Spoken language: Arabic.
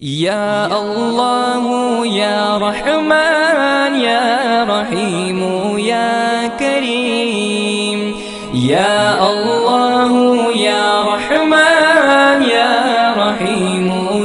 يا الله يا رحمن يا رحيم يا كريم يا الله يا رحمن